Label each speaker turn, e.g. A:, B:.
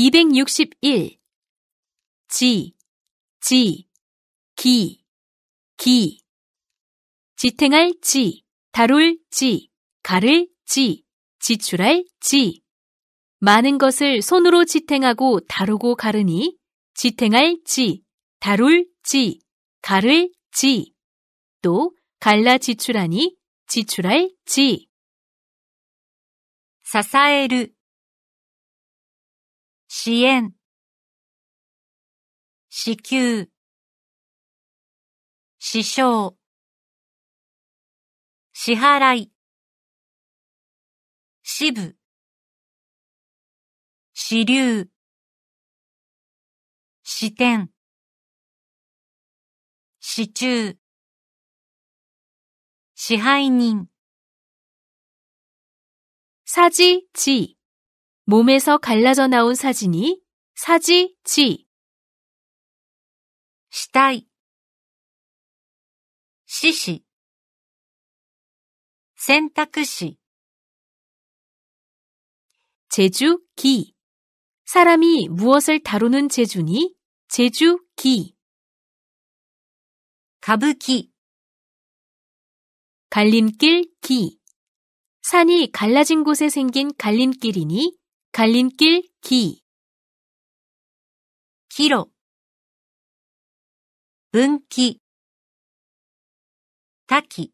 A: 261 지, 지, 기, 기. 지탱할 지, 다룰 지, 가를 지, 지출할 지. 많은 것을 손으로 지탱하고 다루고 가르니 지탱할 지, 다룰 지, 가를 지 또 갈라 지출하니 지출할 지.
B: 사사에르 支援、支給、支障、支払い、支部、支流、支店、支柱、支配人、
A: 사지, 지. 몸에서 갈라져 나온 사진이 사지, 지.
B: 死体、死死、選択肢、
A: 제주, 기. 사람이 무엇을 다루는 제주니 제주, 기.
B: 歌舞伎、
A: 갈림길, 기. 산이 갈라진 곳에 생긴 갈림길이니 갈림길 기.
B: 기로 분기. 닦기